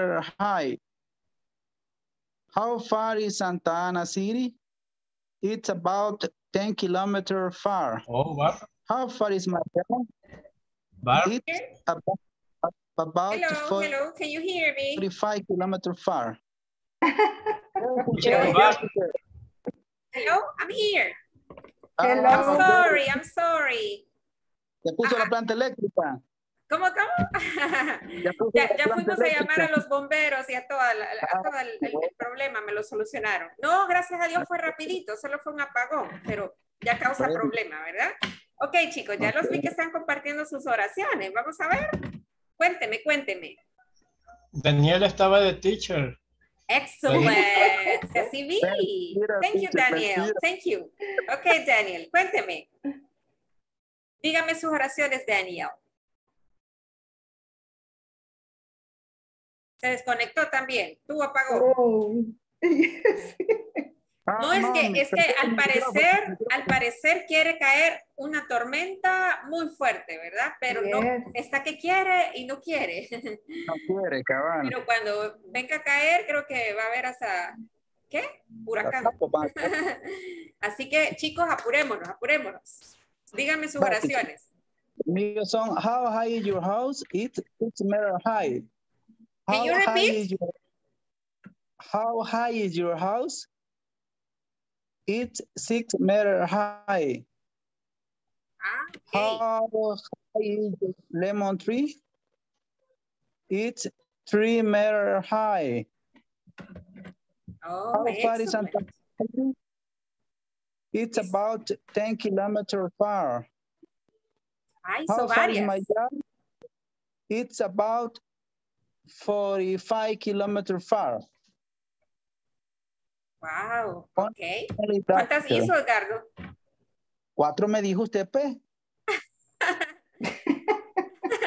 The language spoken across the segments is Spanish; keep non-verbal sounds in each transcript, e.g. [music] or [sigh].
meter high. How far is Santa Ana City? It's about 10 kilometers far. Oh, what? How far is Miami? Bar It's about, about Hello, hello, can you hear me? 45 kilometers far. Chico Hello, I'm here. Ah, I'm sorry, I'm sorry. Ya puso la planta eléctrica. ¿Cómo, cómo? Ya, [laughs] fuimos a llamar a los bomberos y a, toda la- a todo el, el- el problema, me lo solucionaron. No, gracias a Dios fue rapidito, solo fue un apagón, pero ya causa problema, ¿verdad? Ok, chicos, ya los vi que están compartiendo sus oraciones. Vamos a ver. Cuénteme, cuénteme. Daniel estaba de teacher. Excellent. Así vi. Thank you, Daniel. Thank you. Ok, Daniel, cuénteme. Dígame sus oraciones, Daniel. Se desconectó también. Tú apagó. Oh. Ah, No es que, me es que al parecer, al parecer quiere caer una tormenta muy fuerte, ¿verdad? Pero no, está que quiere y no quiere. No quiere, cabal. Pero cuando venga a caer, creo que va a haber hasta, ¿qué? Huracán. [laughs] Así que, chicos, apurémonos, apurémonos. Díganme sus oraciones. Míos son, how high is your house? It's six meter high. Can you How high repeat? is your- how high is your house? It's six meter high. Ah, ok. How high is the lemon tree? It's three meter high. Oh, How far is. Santa Ana? It's about 10 kilometers far. Ah, How hizo far is my job? It's about 45 kilometers far. Wow, ok. ¿Cuántas hizo, Edgardo? Cuatro me dijo usted, pues. [laughs]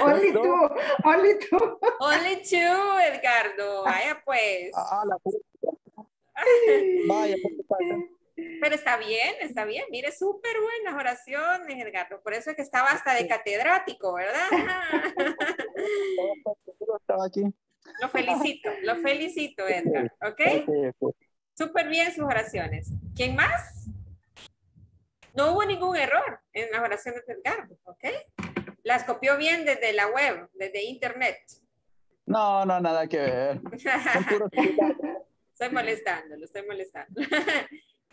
Only two, only two. Only two, Edgardo. Vaya pues. Ah, la. [laughs] Vaya, pues. Pero está bien, está bien. Mire, súper buenas oraciones, Edgardo. Por eso es que estaba hasta de catedrático, ¿verdad? [laughs] Estaba aquí. Lo felicito, lo felicito, Edgar. ¿Ok? Súper bien sus oraciones. ¿Quién más? No hubo ningún error en las oraciones de Edgardo, ¿ok? Las copió bien desde la web, desde internet. No, no, nada que ver. [laughs] Son puros Estoy molestando, lo estoy molestando.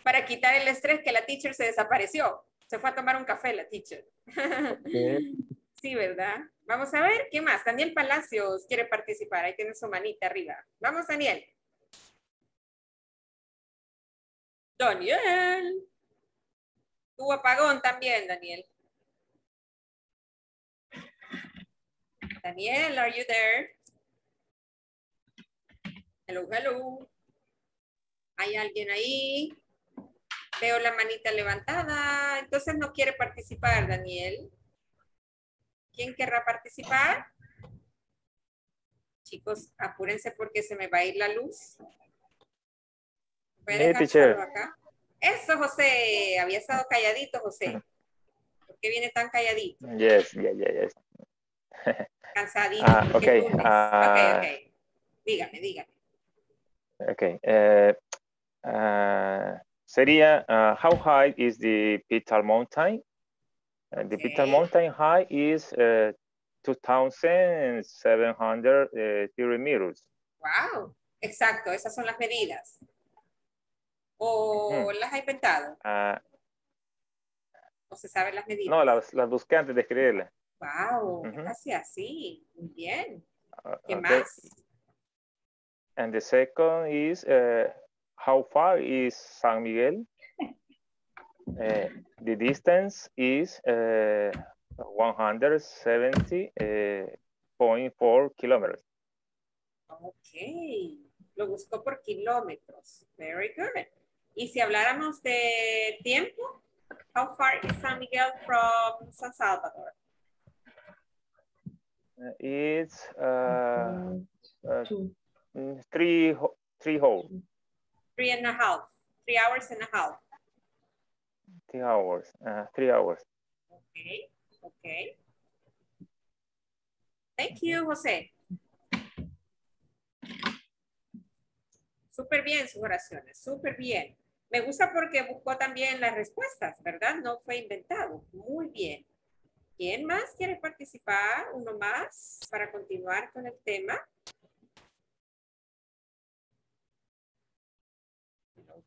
Para quitar el estrés que la teacher se desapareció. Se fue a tomar un café la teacher. [laughs] Sí, ¿verdad? Vamos a ver, ¿qué más? Daniel Palacios quiere participar. Ahí tiene su manita arriba. Vamos, Daniel. Daniel. Tu apagón también, Daniel. Daniel, are you there? Hello, hello. ¿Hay alguien ahí? Veo la manita levantada. Entonces no quiere participar, Daniel. ¿Quién querrá participar? Chicos, apúrense porque se me va a ir la luz. Voy a dejar acá. Eso, José. Había estado calladito, José. ¿Por qué viene tan calladito? Yes, yeah, yes. [laughs] Cansadito. Ah, ok, ah. ok, ok. Dígame, dígame. Uh, uh, sería, uh, how high is the Pital Mountain? Uh, the Pital Okay. Mountain high is uh, 2,730 meters. Wow. Exacto, esas son las medidas. ¿O las ha inventado? Uh, ¿O se saben las medidas? no, las, las busqué antes de escribirla. Wow, Ujú. gracias, sí. Muy bien. Uh, ¿Qué okay. más? And the second is, uh, how far is San Miguel? Uh, [laughs] the distance is uh, 170.4 kilometers. Ok. Lo buscó por kilómetros. Very good. Y si habláramos de tiempo, how far is San Miguel from San Salvador? It's uh, uh, mm, three three whole Three and a half. Three hours and a half. three hours uh, three hours. Okay. Okay. Thank you, José. Súper bien sus oraciones, súper bien. Me gusta porque buscó también las respuestas, ¿verdad? No fue inventado. Muy bien. ¿Quién más quiere participar? Uno más para continuar con el tema.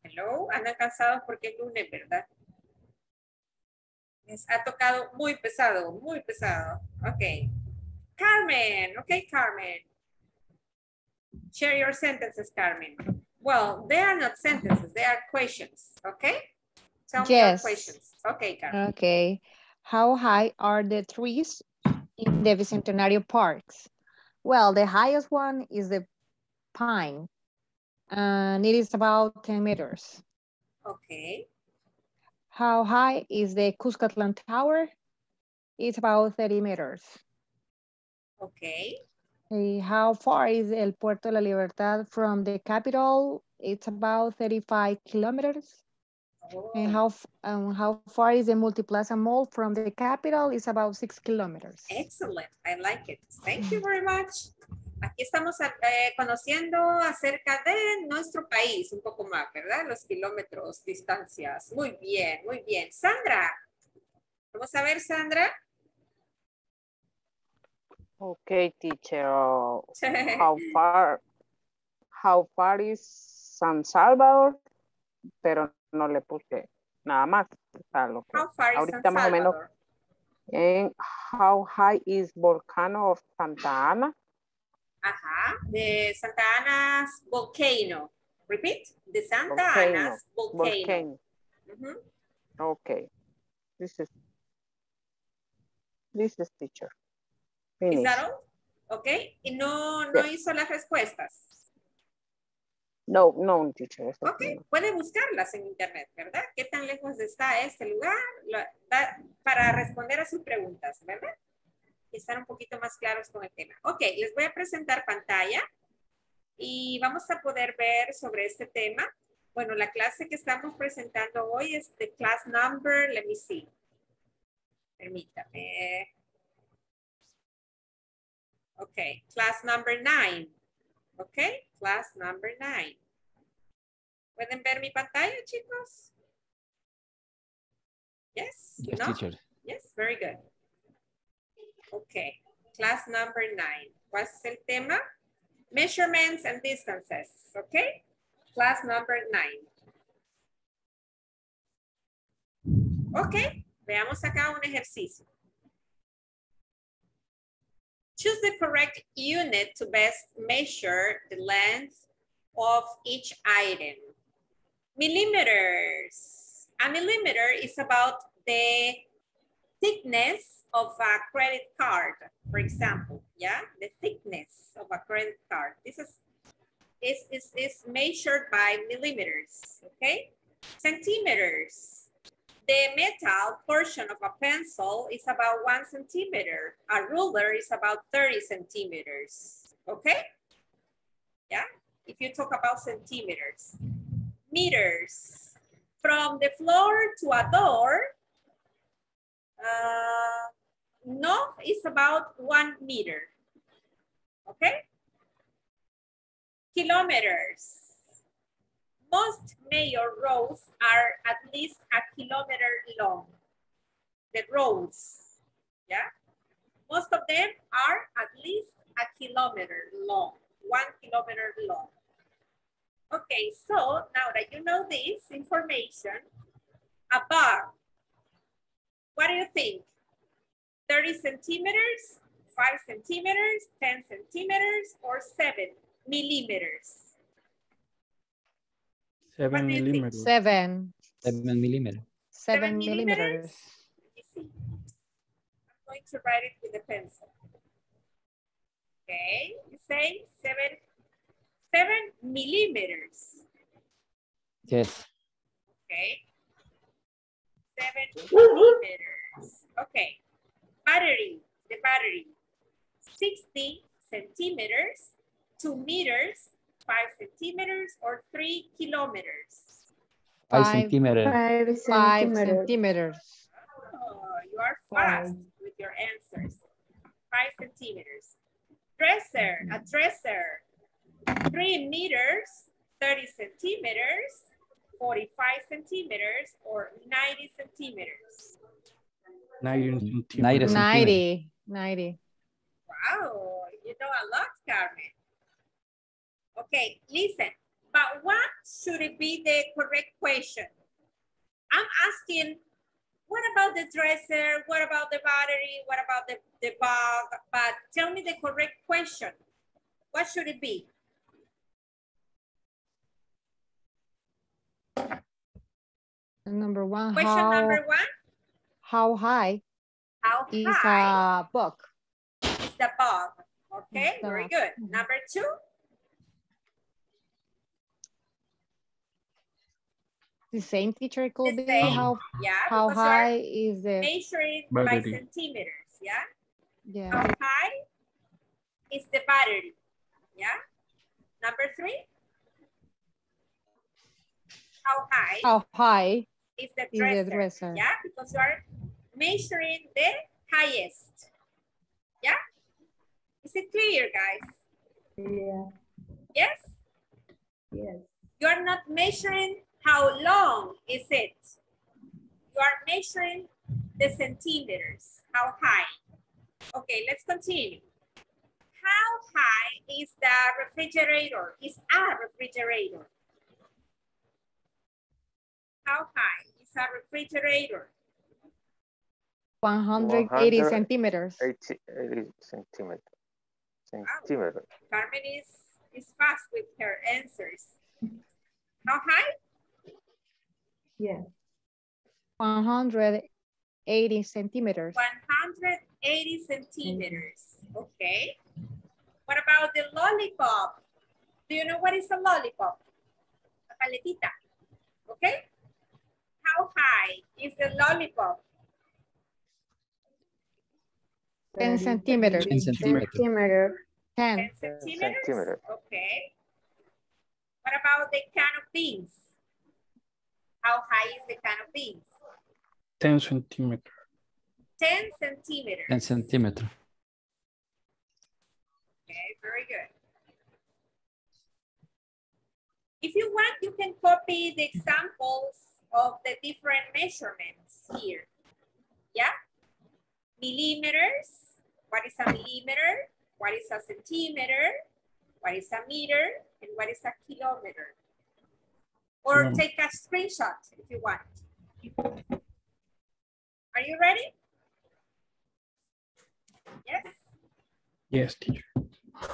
Hello. Andan cansados porque es lunes, ¿verdad? Les ha tocado muy pesado, muy pesado. Ok. Carmen. Ok, Carmen. Share your sentences, Carmen. Well, they are not sentences, they are questions, okay? Tell Yes. questions. Okay, Carmen. Okay. How high are the trees in the Bicentenario parks? Well, the highest one is the pine, and it is about 10 meters. Okay. How high is the Cuscatlan Tower? It's about 30 meters. Okay. How far is El Puerto de la Libertad from the capital? It's about 35 kilometers. And Oh, how, um, how far is the Multiplaza Mall from the capital? It's about six kilometers. excellent. I like it. Thank you very much. Aquí estamos eh, conociendo acerca de nuestro país un poco más, ¿verdad? Los kilómetros, distancias. Muy bien, muy bien. Sandra. Vamos a ver, Sandra. Okay, teacher. How [laughs] far, how far is San Salvador? Pero no le puse nada más. Lo que- How far is San ahorita más o menos. Salvador? And how high is volcano of Santa Ana? Ajá, de Santa Ana's volcano. Repeat, de Santa Volcano, Ana's volcano. Volcano. Okay. This is, this is teacher. Is Finish. that all? Ok, y no, no Yes. hizo las respuestas. No, no, teacher. eso Ok, no. puede buscarlas en internet, ¿verdad? ¿Qué tan lejos está este lugar? La- da- para responder a sus preguntas, ¿verdad? Y estar un poquito más claros con el tema. Ok, les voy a presentar pantalla y vamos a poder ver sobre este tema. Bueno, la clase que estamos presentando hoy es de class number, let me see. Permítame. Ok, class number nine. Ok, class number nine. ¿Pueden ver mi pantalla, chicos? Yes? Yes, no? teacher. Yes, very good. Okay, class number nine. What's el tema? Measurements and distances, okay? Class number nine. Ok, veamos acá un ejercicio. Choose the correct unit to best measure the length of each item. Millimeters. A millimeter is about the thickness of a credit card, for example, yeah? The thickness of a credit card. This is, is, is, is measured by millimeters, okay? Centimeters. The metal portion of a pencil is about one centimeter. A ruler is about 30 centimeters, okay? Yeah, if you talk about centimeters. Meters. From the floor to a door, uh, north is about one meter, okay? Kilometers. Most major roads are at least a kilometer long. The roads, yeah? Most of them are at least a kilometer long, one kilometer long. Okay, so now that you know this information, a bar, what do you think? 30 centimeters, 5 centimeters, 10 centimeters, or 7 millimeters? Seven do you think? millimeters. Seven, Seven millimeter. seven millimeters? millimeters. Let me see. I'm going to write it with a pencil. Okay, you say seven, seven millimeters. Yes. Okay. Seven millimeters. Okay. Battery, the battery. 60 centimeters, two meters, five centimeters, or three kilometers. Five, Five. centimeter. Five Five centimeters. Oh, centimeters. you are fast with your answers. Five centimeters. Dresser, a dresser. Three meters, 30 centimeters, 45 centimeters, or 90 centimeters? 90 90 centimeters. 90, 90. Wow, you know a lot, Carmen. Okay, listen, but what should it be the correct question? I'm asking, what about the dresser? What about the battery? What about the, the bag? But tell me the correct question. What should it be? Number one, Question how, number one, how high how is high a book? is the bag? Okay, the- very good. Mm-hmm. Number two, The same teacher could The be same, how, yeah, how because you are high is the, measuring by Battery. centimeters, yeah? yeah, How high is the battery? Yeah. Number three. How high how high is the is the dresser? Yeah, because you are measuring the highest. Yeah. Is it clear, guys? Yeah, Yes. yes. You are not measuring how long is it. You are measuring the centimeters. How high? Okay, let's continue. How high is the refrigerator? Is a refrigerator? How high is a refrigerator? 180 centimeters. 80, 80 centimeter. Centimeter. Carmen is, is fast with her answers. How high? Yes. 180 centimeters. 180 centimeters. Okay. What about the lollipop? Do you know what is a lollipop? A paletita. Okay. How high is the lollipop? 10 centimeters. 10 centimeters. Centimeter. 10. 10 centimeters? centimeter. Okay. What about the can of beans? How high is the can of beans? 10 centimeter. 10 centimeters. 10 centimeter. Okay, very good. If you want, you can copy the examples of the different measurements here. Yeah? Millimeters. What is a millimeter? What is a centimeter? What is a meter? And what is a kilometer? Or take a screenshot if you want. Are you ready? Yes? Yes, teacher.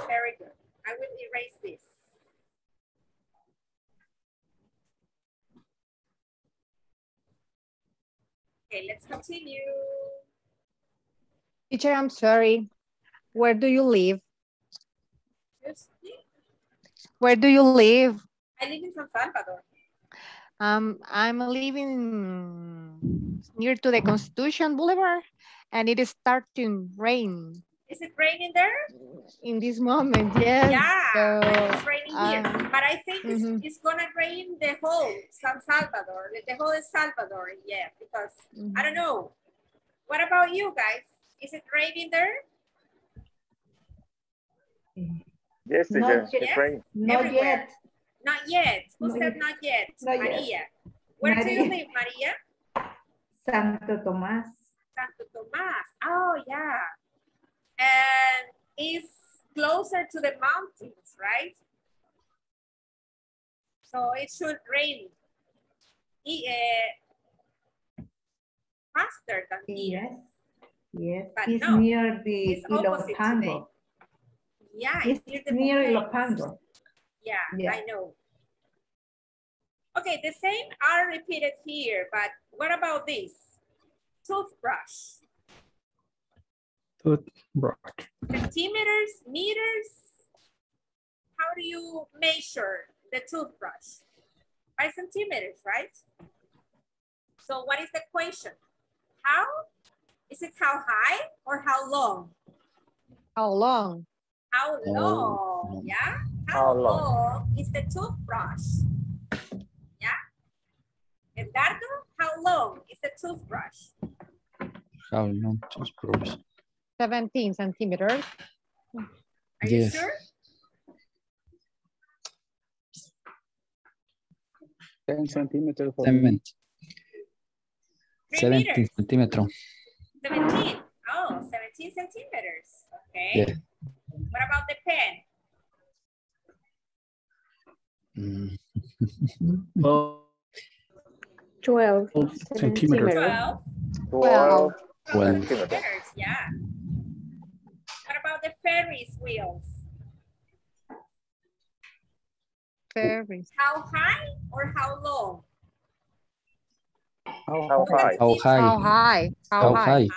Very good. I will erase this. Okay, let's continue. Teacher, I'm sorry. Where do you live? Where do you live? I live in San Salvador. Um, I'm living near to the Constitution Boulevard and it is starting to rain Is it raining there? in this moment. Yes. Yeah, so, it's raining here. uh, But I think it's, mhm. it's gonna rain the whole San Salvador, the whole El Salvador, yeah, because I don't know. What about you guys? Is it raining there? Yes, teacher. Not It's yet. raining. Not Everywhere. yet. Not yet. Who Not said yet. not yet? Not yet. Maria. Where do you Maria. live, Maria? Santo Tomás. Santo Tomas. Oh, yeah. And it's closer to the mountains, right? So it should rain e- eh, faster than here. Yes. Yes. But It's no, near the it's Ilopango. Yeah, It's it's near the near volcanoes. Ilopango. Yeah, Yeah. I know. Okay, the same are repeated here, but what about this? Toothbrush. Toothbrush. Centimeters, meters? How do you measure the toothbrush? By centimeters, right? So what is the question? How? Is it how high or how long? How long? How long? Yeah? How How long? long is the toothbrush? Yeah? Eduardo, how long is the toothbrush? How long toothbrush? 17 centimeters. Are you sure? 10 centimeters for Seven. Three 17 meters. centímetro. 17. Oh, 17 centimeters. Okay. Yeah. What about the pen? Mm, [laughs] Oh, 12 centimeters. 12 12 Well. centimeters. centimeters. Yeah. What about the Ferris wheels? Ferris. How high or how long? How How high? How How high? high? How, How high? high?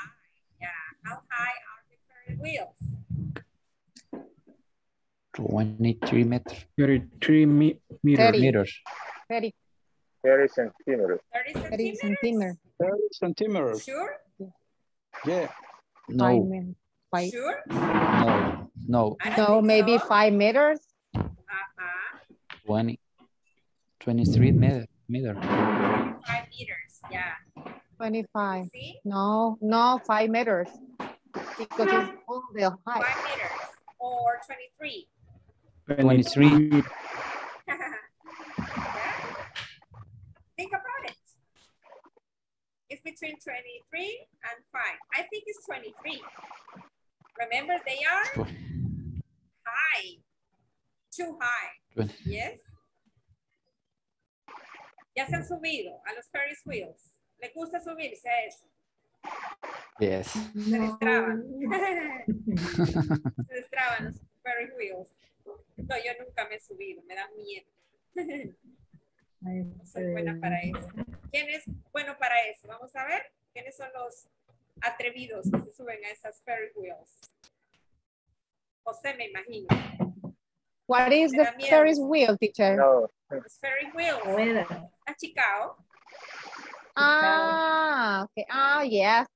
Yeah. How high are the Ferris wheels? 23 meters. 33 me meters. Thirty. Meters. Very, 30 centimeters. 30 very centimeters? 30 centimeters. Sure? Yeah. Five, No, min- five. Sure? no, no. I No, maybe so. five meters. Uh-huh. 20, 23 meter, meter. 5 meters. Yeah. 25. See? No, no, five meters. Because it's all the 5 meters or 23. 23. yeah. [laughs] Think about it. It's between 23 and 5. I think it's 23. Remember, they are high. Too high. Twenty. Yes. Ya se han subido a los Ferris wheels. ¿Le gusta subirse a eso? Yes. Se destraban. [laughs] se destraban los Ferris wheels. No, yo nunca me he subido, me da miedo. [laughs] No soy buena para eso. ¿Quién es bueno para eso? Vamos a ver. ¿Quiénes son los atrevidos que se suben a esas Ferris wheels? José, me imagino. What is the. Ferris wheel, teacher? No, Los Ferris wheels. Rueda. ¿A Chicago? Ah, okay. Ah, yes.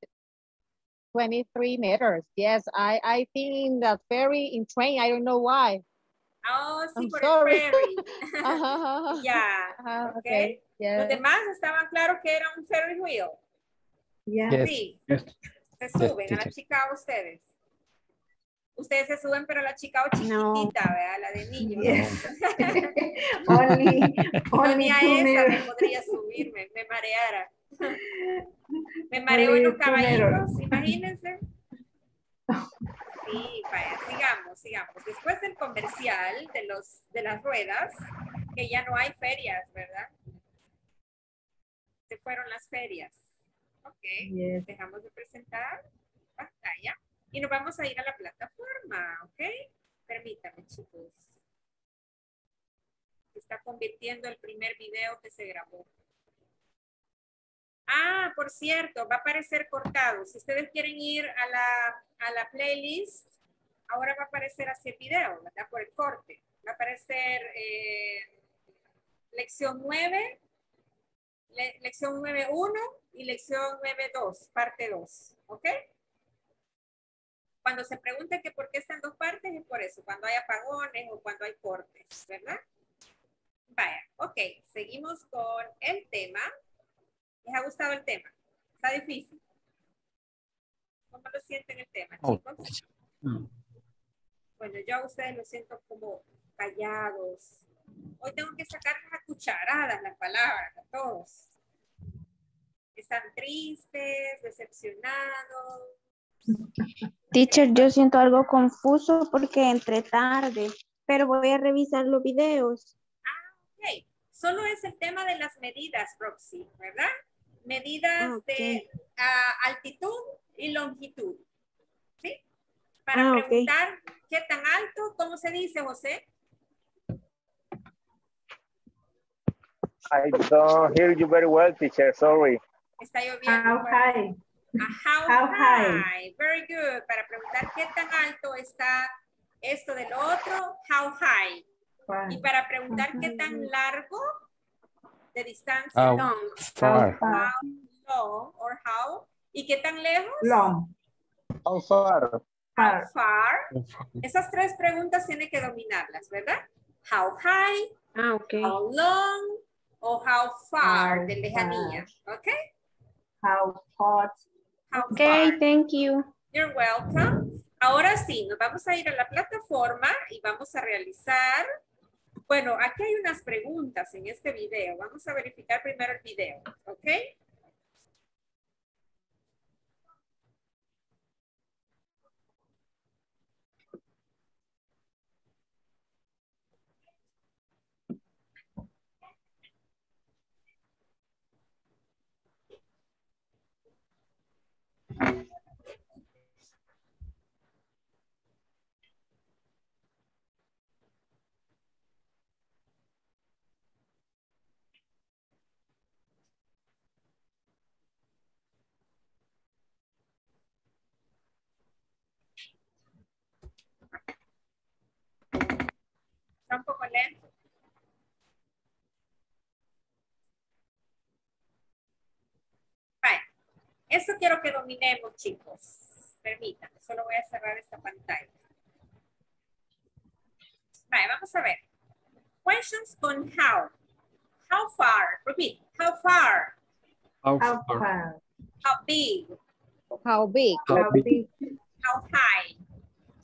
23 meters. Yes, I, I think in that ferry in train, I don't know why. Oh, sí, I'm por sorry. el ferry. Ajá, [laughs] [laughs] ya. ajá, ok. okay. Los Yes. demás estaban claros que era un Ferris wheel. Yeah. Yes. Sí, Yes. se suben a la. Chicago ustedes. Ustedes se suben, pero la Chicago chiquitita, No. ¿verdad? La de niños. Yes. [laughs] only, only a esa me podría subirme, me mareara. Me mareo en los caballitos, imagínense. Sí, vaya, sigamos, sigamos. Después del comercial de, los, de las ruedas, que ya no hay ferias, ¿verdad? Se fueron las ferias. Ok, Yes. dejamos de presentar pantalla y nos vamos a ir a la plataforma, ¿ok? Permítame, chicos. Se está convirtiendo el primer video que se grabó. Ah, por cierto, va a aparecer cortado. Si ustedes quieren ir a la, a la playlist, ahora va a aparecer así el video, ¿verdad? Por el corte. Va a aparecer eh, lección 9, le- lección 9.1 y lección 9.2, parte 2. ¿Ok? Cuando se pregunte que por qué están dos partes, es por eso, cuando hay apagones o cuando hay cortes, ¿verdad? Vaya, ok, seguimos con el tema. ¿Les ha gustado el tema? ¿Está difícil? ¿Cómo lo sienten el tema, Oh, chicos? Mm. Bueno, yo a ustedes los siento como callados. Hoy tengo que sacar a cucharadas las palabras a todos. Están tristes, decepcionados. Teacher, yo siento algo confuso porque entré tarde, pero voy a revisar los videos. Ok, solo es el tema de las medidas, Roxy, ¿verdad? Medidas Ah, de ah, altitud y longitud. ¿Sí? Para Ah, preguntar qué tan alto, ¿cómo se dice, José? I don't hear you very well, teacher. Sorry. Está lloviendo. How high? A how, How high. high. Very good. Para preguntar qué tan alto está esto del otro, how high. Y para preguntar qué tan largo de distancia, How long. far? far? How long or how. ¿Y qué tan lejos? Long. How far? How Far. far. Esas tres preguntas tiene que dominarlas, ¿verdad? How high, Ah, how long o how far How de lejanía. ¿Ok? How hot? How Ok, far. thank you. You're welcome. Ahora sí, nos vamos a ir a la plataforma y vamos a realizar Bueno, aquí hay unas preguntas en este video. Vamos a verificar primero el video, ¿ok? Está un poco lento. Vale. Esto quiero que dominemos, chicos. Permítanme, solo voy a cerrar esta pantalla. Vale, vamos a ver. Questions con how. How far? Repeat. How far? How How far? far? How big? How big? How How big? big? How high?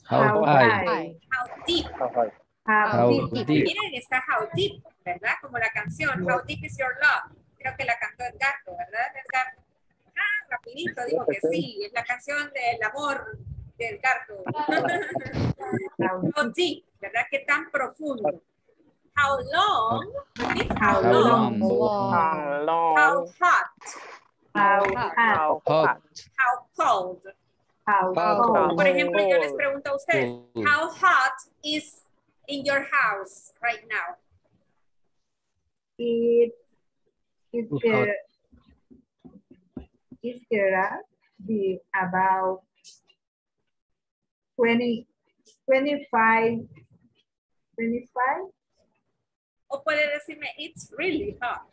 How high? High. How deep? How high? How How deep? Miren, está How Deep, ¿verdad? Como la canción How Deep is Your Love. Creo que la cantó Edgardo, ¿verdad, Edgardo? Ah, rapidito, digo que sí. Es la canción del amor de Edgardo. How How deep, ¿verdad? ¿Qué tan profundo? How long? How long? long? How long? How hot? How Hot. How Hot. hot? How cold? How cold? Por ejemplo, yo les pregunto a ustedes, how hot is in your house right now? It it's Too hot. there. It's there be about 20, 25, 25. O puede decirme, it's really hot.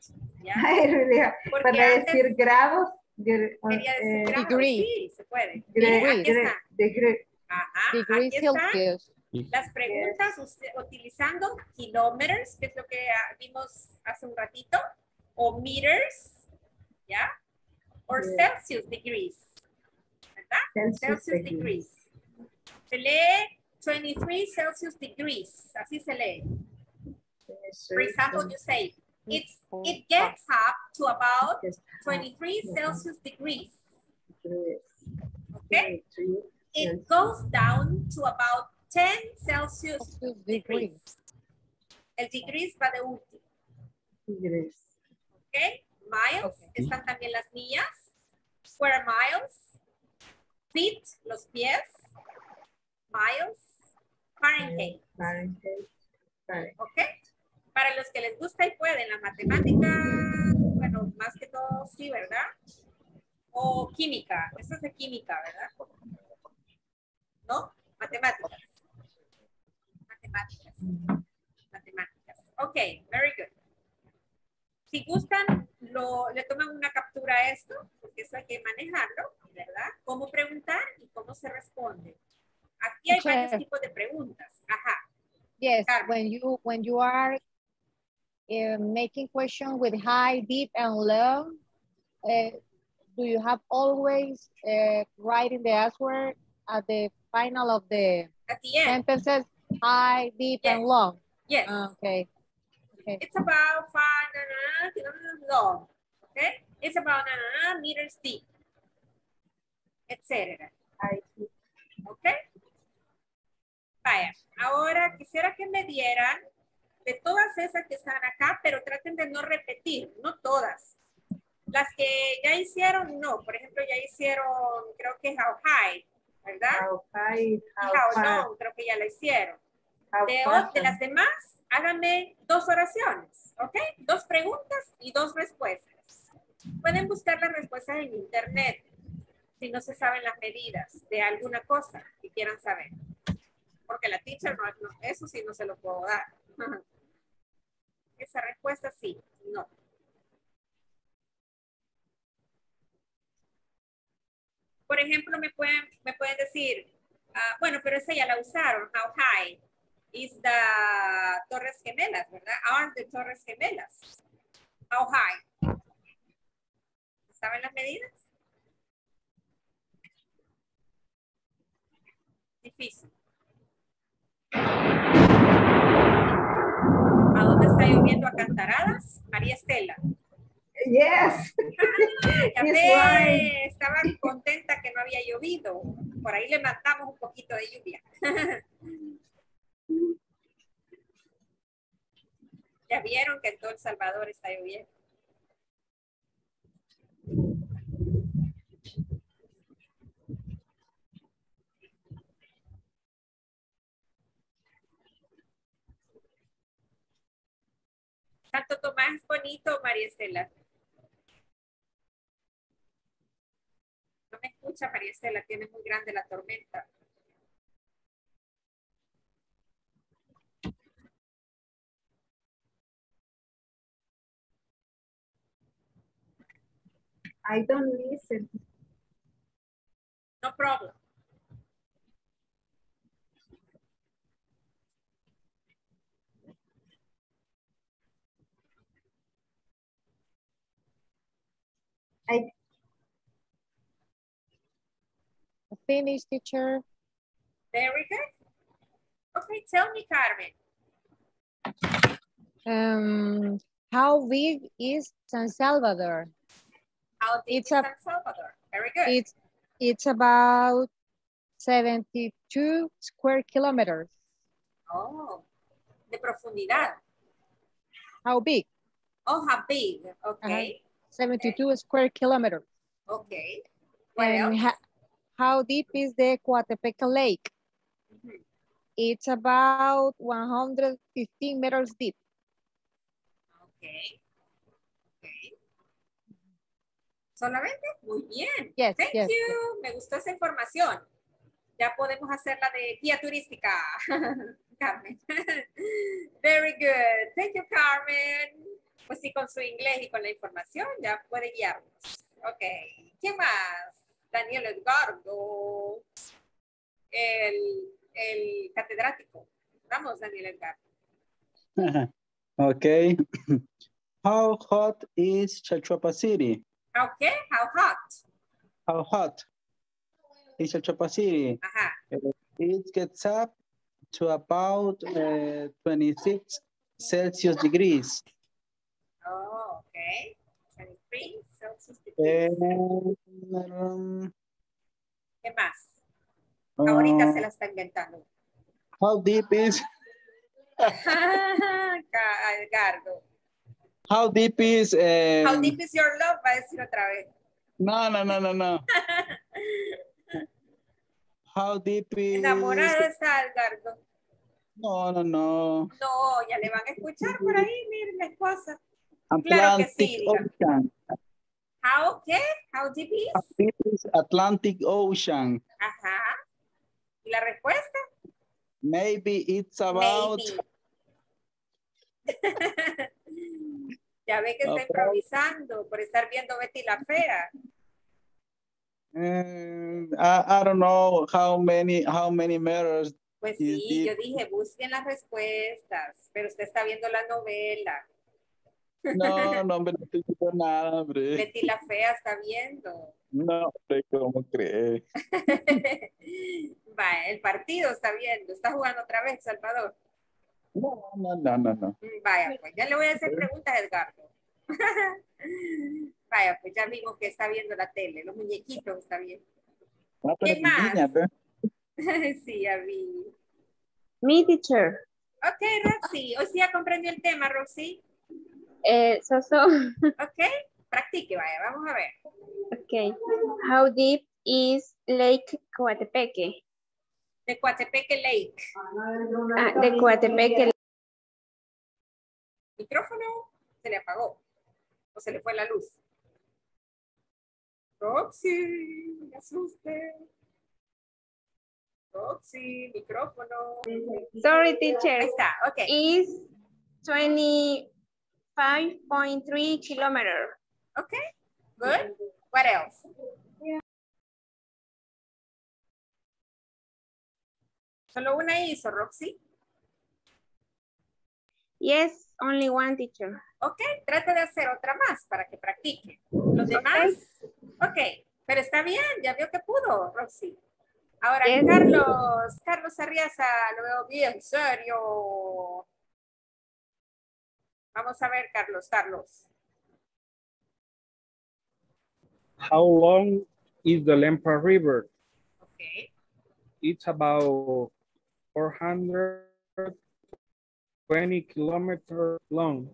¿ya? [laughs] Ay, really, Porque Para antes decir grados, gr- quería decir eh, grados, degree. sí, se puede. gre- Miren, aquí gre- está. degree. Ajá, aquí Celsius. Las preguntas usted- utilizando kilómetros, que es lo que ah, vimos hace un ratito, o meters, ¿ya? O. Celsius degrees, ¿verdad? Celsius Celsius degree. degrees. Se lee 23 Celsius degrees, así se lee. For example, you say, it's, it gets up to about 23 Celsius degrees, okay? It goes down to about 10 Celsius degrees. El degrees va de último, Degrees. ¿ok? Miles, están también las millas. Square miles. Feet, los pies. Miles. Fahrenheit, Fahrenheit. Fahrenheit. ¿ok? Para los que les gusta y pueden, la matemática, bueno, más que todo sí, ¿verdad? O química, esto es de química, ¿verdad? ¿No? Matemáticas. Matemáticas. Matemáticas. Ok, very good. Si gustan, lo, le toman una captura a esto, porque eso hay que manejarlo, ¿verdad? Cómo preguntar y cómo se responde. Aquí hay Teacher. varios tipos de preguntas. Ajá. Yes, Carmen. when you when you are uh, making question with high, deep, and low, uh, do you have always uh, writing the answer at the final of the At the end, sentences, high, deep, and long? yes. Okay. Okay. It's about five na, na, kilometers long. Okay? It's about na, na, na, meters deep. See. ¿Ok? Vaya, ahora quisiera que me dieran de todas esas que están acá, pero traten de no repetir, no todas. Las que ya hicieron, no. Por ejemplo, ya hicieron, creo que how high, ¿verdad? How high, Y how long, creo que ya la hicieron. De las demás, háganme dos oraciones, ¿ok? Dos preguntas y dos respuestas. Pueden buscar las respuestas en internet si no se saben las medidas de alguna cosa que quieran saber. Porque la teacher, no, no, eso sí no se lo puedo dar. [laughs] Esa respuesta sí, no. Por ejemplo, me pueden, me pueden decir, ah, bueno, pero esa ya la usaron, how high is the Torres Gemelas, ¿verdad? Are the Torres Gemelas. How high? ¿Saben las medidas? Difícil. lloviendo a cantaradas? María Estela. Yes. [laughs] Ya Yes, ve, right. estaba contenta que no había llovido. Por ahí le mandamos un poquito de lluvia. [laughs] ya vieron que en todo El Salvador está lloviendo. Santo Tomás bonito, María Estela. No me escucha, María Estela, tiene muy grande la tormenta. I don't listen. No problem. I Finish, teacher. Very good. Okay, tell me, Carmen. Um, how big is San Salvador? How big It's is a- San Salvador? Very good. It's it's about 72 square kilometers. oh, de profundidad. How big? Oh, how big? Okay, 72 square kilometers. okay. What And ha- how deep is the Coatepeque Lake? Mhm. It's about 115 meters deep. Okay. Okay. ¿Solamente? Muy bien. Yes, Thank yes, you. Me gustó esa información. Ya podemos hacer la de guía turística. [laughs] Carmen. [laughs] Very good. Thank you, Carmen. Pues sí, con su inglés y con la información ya puede guiarnos. Ok. ¿Quién más? Daniel Edgardo. El, el catedrático. Vamos, Daniel Edgardo. [laughs] okay. [clears throat] How hot is Chalchuapa City? Okay. How hot? How hot is Chalchuapa City? Ajá. It gets up to about uh, 26 Celsius degrees. Oh, okay. 23 Celsius degrees. And, um, ¿Qué más? Ahorita uh, se la está inventando. how deep is [laughs] Ca- Edgardo. How deep is um, How deep is your love? Va a decir otra vez. no no no no no [laughs] how deep is Enamorado está Edgardo. no no no No, ya le van a escuchar por ahí, miren la esposa. Claro que Atlantic sí. Ocean How, ¿qué? How deep is? how deep is Atlantic Ocean Ajá. ¿Y la respuesta? maybe it's about Maybe. [laughs] ya ve que está improvisando por estar viendo Betty la Fea. um, I, I don't know how many how many meters Pues sí, yo dije, busquen las respuestas, pero usted está viendo la novela. no [laughs] no hombre no estoy viendo nada hombre Betty la Fea está viendo. no hombre cómo crees [laughs] Va, el partido está viendo. Está jugando otra vez, Salvador. No no no no no Mm, Vaya, pues ya le voy a hacer preguntas, Edgardo. [laughs] Vaya, pues ya vimos que está viendo la tele, los muñequitos está viendo. Ah, ¿Qué más? [laughs] sí, ya vi. Mi teacher. Ok, Roxy. Hoy sí ya comprendió el tema, Roxy. Eh, so, so, [laughs] Ok, practique, vaya, vamos a ver. okay. How deep is Lake Coatepeque? De Coatepeque Lake. Ah, de Coatepeque. Micrófono se le apagó. O se le fue la luz. Roxy, me asuste. Roxy, micrófono. Sorry, Ahí teacher. está, ok. Is 25.3 kilometer. Ok, good. What else? Solo una hizo, Roxy. Yes, only one teacher. Ok, trate de hacer otra más para que practique. Los demás, ok, pero está bien, ya vio que pudo, Roxy. Ahora, Yes. Carlos, Carlos Arriaza, lo veo bien serio. Vamos a ver, Carlos, Carlos. How long is the Lempa River? Okay. It's about 420 kilometers long.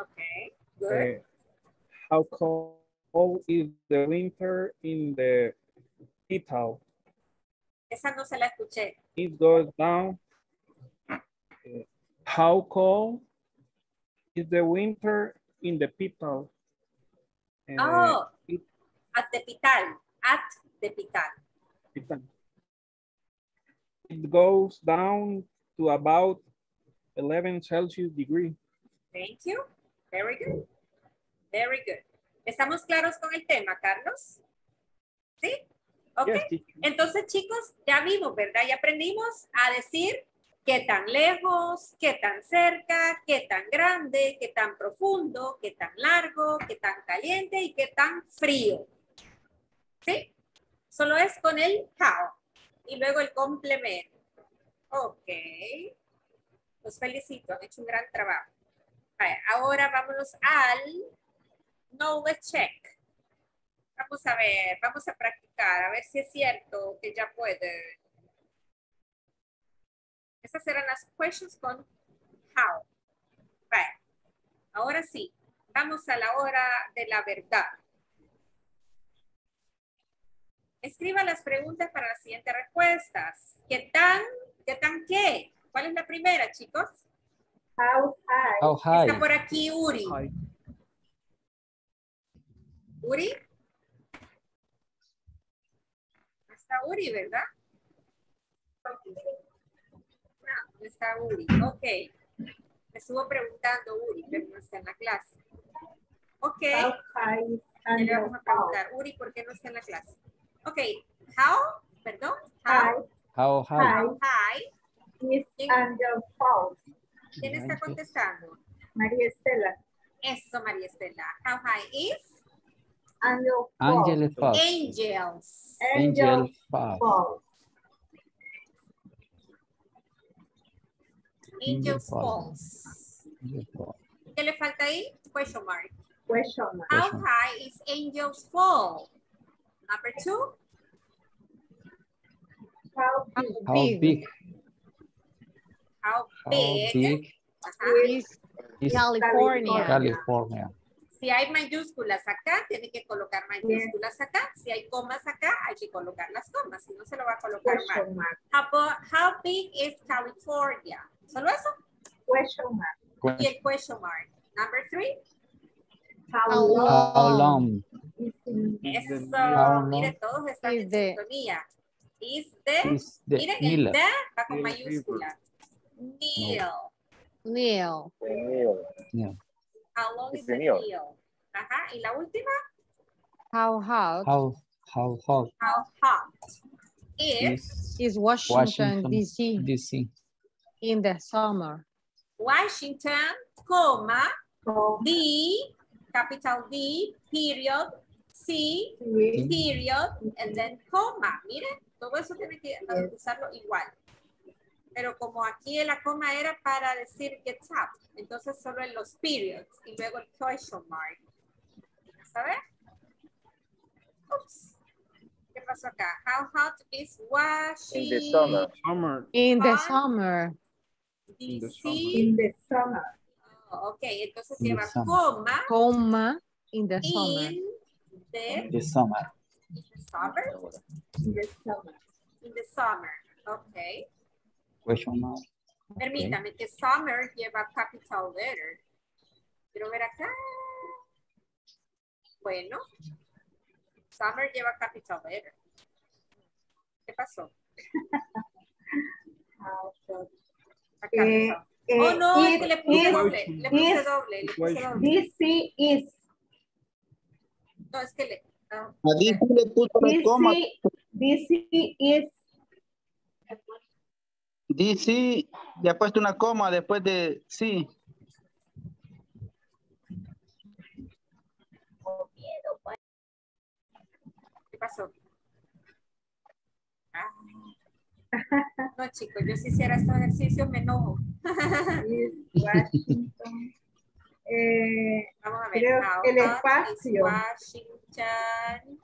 Okay, good. Uh, how cold is the winter in the Ital? Esa no se la escuché. It goes down. Uh, how cold is the winter in the Pital? Uh, Oh, it- at the Pital. At the Pital. Pital. It goes down to about 11 Celsius degree. Thank you. Very good. Very good. ¿Estamos claros con el tema, Carlos? ¿Sí? Ok. Yes. Entonces, chicos, ya vimos, ¿verdad? Ya aprendimos a decir qué tan lejos, qué tan cerca, qué tan grande, qué tan profundo, qué tan largo, qué tan caliente y qué tan frío. ¿Sí? Solo es con el how y luego el complemento. Ok. Los felicito, han hecho un gran trabajo. Ahora vámonos al knowledge check. Vamos a ver, vamos a practicar, a ver si es cierto que ya puede. Esas serán las questions con how. Ahora sí, vamos a la hora de la verdad. Escriba las preguntas para las siguientes respuestas. ¿Qué tan? ¿Qué tan qué? ¿Cuál es la primera, chicos? How high? How high? Está por aquí Uri. Uri. Está Uri, ¿verdad? No, no está Uri. Ok. Me estuvo preguntando Uri, pero no está en la clase. Ok. How high le vamos a preguntar, Uri, ¿por qué no está en la clase? Ok. How, perdón. How How high? high high. is under fall? ¿Quién está contestando? María Estela. Eso, María Estela. How high is? Angel Falls. Angels. Angel Falls. fall. Angels Falls. Falls. Angel Falls. ¿Qué le falta ahí? Question mark. Question mark. How high is Angels Fall? Number two. How How big How big? How big? is is California? California? Si hay mayúsculas acá, tiene que colocar mayúsculas acá. Si hay comas acá, hay que colocar las comas. Si no, se lo va a colocar mal. question mark? How, how big is California? Solo eso. Question mark. Y el question mark. Number three. How How long Eso. Mire, todos están is en the- sintonía. Is the. is the Miren, el the va con mayúscula. Neil. Neil. Yeah. How long It's is the Neil. Neil? Ajá. Y la última. How hot How how hot How hot is is Washington, Washington D.C. DC? in the summer? Washington, coma, fall? D, capital D, period, C, Yes. period, and then coma. Miren, todo eso tiene que usarlo igual. Pero como aquí la coma era para decir gets up, entonces solo en los periods y luego el question mark. ¿Sabes? Ups. ¿Qué pasó acá? How hot is In Washington? the summer. Summer. In the summer. In the DC. In the summer. Oh, ok, entonces In lleva summer. coma Comma in the summer. in the, The summer. in the summer. In the summer. In the summer. Ok. Question mark. Permítame que summer lleva capital letter. Quiero ver acá. Bueno. Summer lleva capital letter. ¿Qué pasó? [laughs] Hot? Acá Eh, eh, Oh, no, es it que le puse is- doble. Le puse is- doble. Le puse doble. DC is. No, es que le. A DC le puso la coma. DC, DC is. DC le ha puesto una coma después de sí. ¿Qué pasó? Ah. No, chicos, yo si hiciera estos ejercicios me enojo. Washington. Eh, Vamos a ver. Creo How que el espacio. Washington?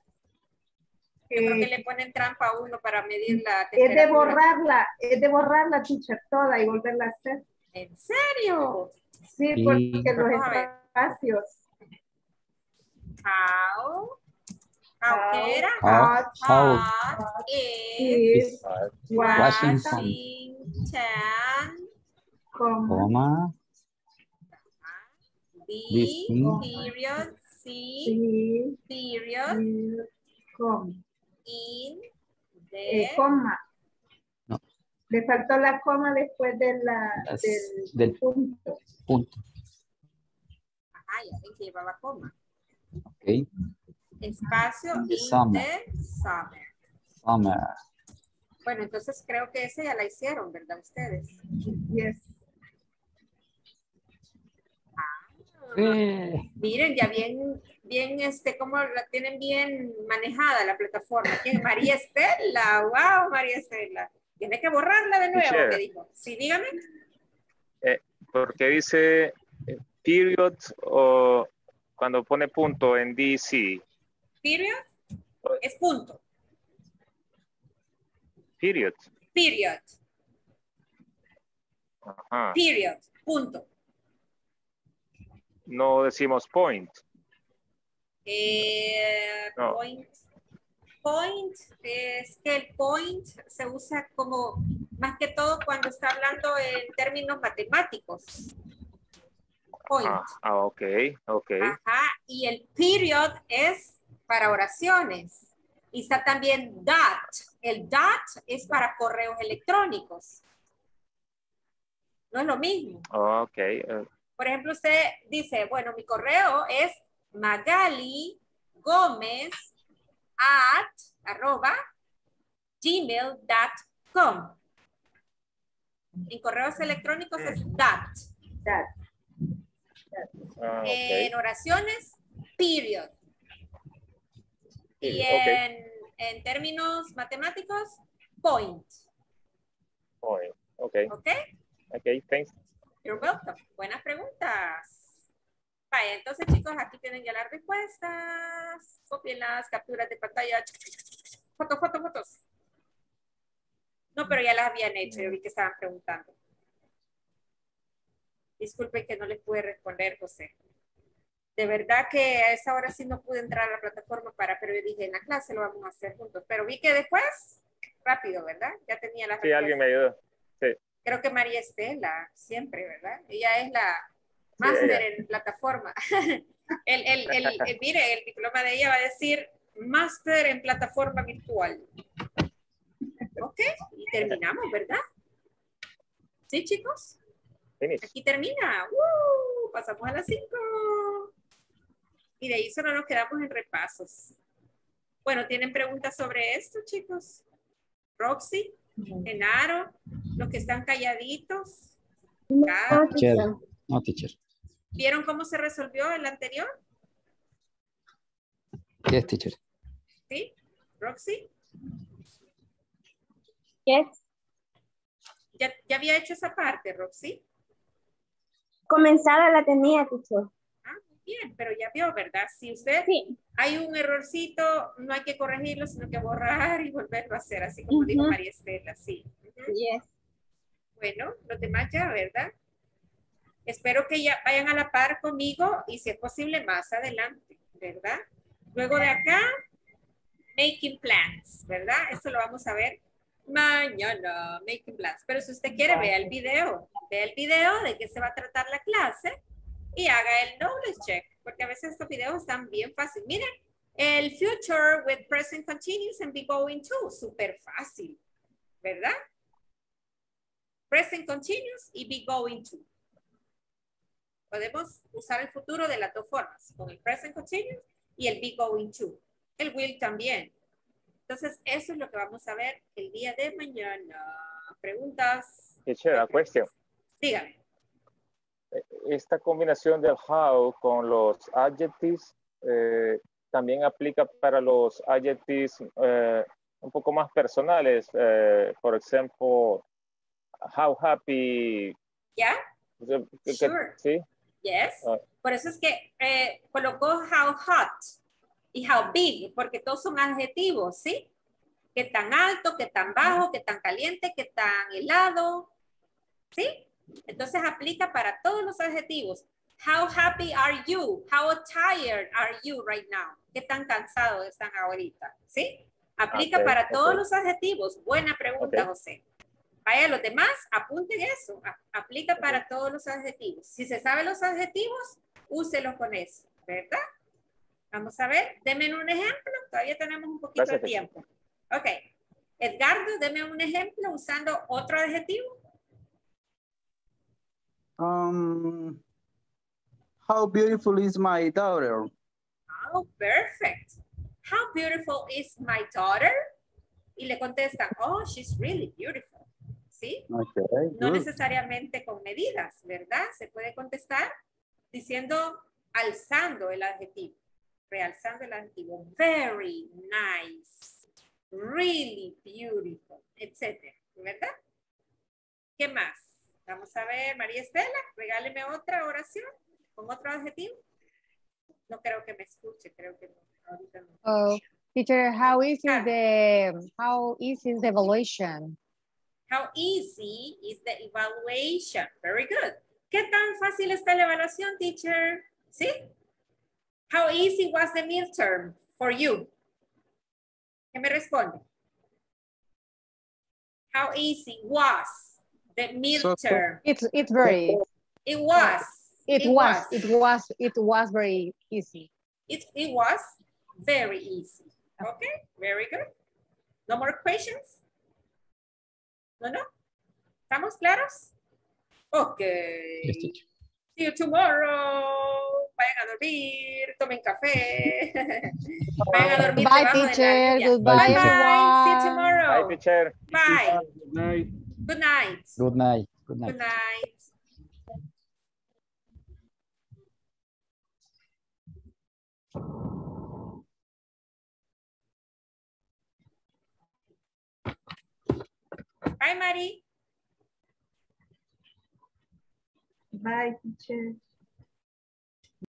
Yo creo que eh, le ponen trampa a uno para medir la es de borrarla, es de borrarla, teacher, toda y volverla a hacer. ¿En serio? Sí, Sí. porque los Vamos espacios. How? How How ¿qué era? How, how Hot is is Washington, Washington, coma, B, period, C, sí, period, sí, como in, eh, coma. No. Le faltó la coma después de la, Las- del, del- punto. punto. ah, ya ven que llevaba coma. Ok. Espacio, The in summer. the summer. Summer. Bueno, entonces creo que esa ya la hicieron, ¿verdad? Ustedes. Yes. Eh, Miren, ya bien, bien, este, cómo la tienen bien manejada la plataforma. ¿Quién? María Estela, wow, María Estela. Tiene que borrarla de nuevo, me dijo. Sí, dígame. Porque dice eh, period o cuando pone punto en DC. Period es punto. Period. Period. Ajá. Period. Punto. No decimos point. Eh, No. Point. Point es que el point se usa como más que todo cuando está hablando en términos matemáticos. Point. Ah, ah, ok, ok. Ajá, y el period es para oraciones. Y está también dot. El dot es para correos electrónicos. No es lo mismo. Ok. eh, Por ejemplo, usted dice, bueno, mi correo es magali gómez at arroba gmail.com. En correos electrónicos es dot. That. ah, En oraciones, period. Y en, en términos matemáticos, point. Point. Ok. ¿Ok? Ok, thanks. You're welcome. Buenas preguntas. Vaya, entonces chicos, aquí tienen ya las respuestas. Copien las capturas de pantalla. Fotos, fotos, fotos. No, pero ya las habían hecho. Yo vi que estaban preguntando. Disculpen que no les pude responder, José. De verdad que a esa hora sí no pude entrar a la plataforma para, pero yo dije, en la clase lo vamos a hacer juntos. Pero vi que después, rápido, ¿verdad? Ya tenía las Sí, alguien me ayudó. Creo que María Estela, siempre, ¿verdad? Ella es la máster ella. en plataforma. [laughs] el, el, el, el- mire, el diploma de ella va a decir máster en plataforma virtual. Ok, y terminamos, ¿verdad? ¿Sí, chicos? Finish. Aquí termina. ¡Uh! Pasamos a las 5. Y de ahí solo nos quedamos en repasos. Bueno, ¿tienen preguntas sobre esto, chicos? Roxy, Genaro, los que están calladitos. Ya. teacher. No, teacher. ¿Vieron cómo se resolvió el anterior? Yes, teacher. ¿Sí? Roxy, Yes. ¿ya, ya había hecho esa parte, Roxy? Comenzada la tenía, teacher. Bien, pero ya vio, ¿verdad? Si usted Sí. hay un errorcito, no hay que corregirlo, sino que borrar y volverlo a hacer, así como dijo Ujú. María Estela, sí. Ujú. Yes. Bueno, los demás ya, ¿verdad? Espero que ya vayan a la par conmigo y si es posible más adelante, ¿verdad? Luego de acá, making plans, ¿verdad? Esto lo vamos a ver mañana, making plans. Pero si usted quiere, vea el video, vea el video de qué se va a tratar la clase y haga el knowledge check, porque a veces estos videos están bien fáciles. Miren, el future with present continuous and be going to, súper fácil, ¿verdad? Present continuous y be going to. Podemos usar el futuro de las dos formas, con el present continuous y el be going to. El will también. Entonces, eso es lo que vamos a ver el día de mañana. ¿Preguntas? Teacher, a question. Dígame. Esta combinación del how con los adjectives eh, también aplica para los adjectives eh, un poco más personales. eh, por ejemplo, how happy. Que- Sure. Sí. Yes. Ah. Por eso es que colocó how hot y how big, porque todos son adjetivos, ¿sí? Que tan alto, que tan bajo, que tan caliente, que tan helado, ¿sí? Entonces aplica para todos los adjetivos. How happy are you? How tired are you right now? ¿Qué tan cansados están ahorita? ¿Sí? Aplica para todos los adjetivos. Buena pregunta. José. Vaya, los demás, apunten eso. Aplica para todos los adjetivos. Si se sabe los adjetivos, úselos con eso, ¿verdad? Vamos a ver, denme un ejemplo. Todavía tenemos un poquito Gracias, de tiempo. Ok. Edgardo, deme un ejemplo usando otro adjetivo. Um, how beautiful is my daughter? Oh, perfect. How beautiful is my daughter? Y le contestan, oh, she's really beautiful. ¿Sí? Okay, No good. necesariamente con medidas, ¿verdad? Se puede contestar diciendo, alzando el adjetivo, realzando el adjetivo. Very nice, really beautiful, etcétera, ¿verdad? ¿Qué más? Vamos a ver, María Estela, regáleme otra oración con otro adjetivo. No creo que me escuche, creo que no. Ahorita no. Oh, teacher, how easy Ah. is the how easy is the evaluation? How easy is the evaluation? Very good. ¿Qué tan fácil está la evaluación, teacher? ¿Sí? How easy was the midterm for you? ¿Qué me responde? How easy was the midterm? It's it's very It was. it, was, it was it was very easy. It, it was very easy. Okay, very good. No more questions? No, no? ¿Estamos claros? Okay. Yes, teacher. See you tomorrow. Vayan a dormir, tomen café. [laughs] Vayan a dormir Bye, debajo de la teacher. Goodbye, Bye, bye. See you tomorrow. Bye, teacher. Bye. Good night. Good night. Good night. Good night. Good night. Bye, Mari. Bye, teacher.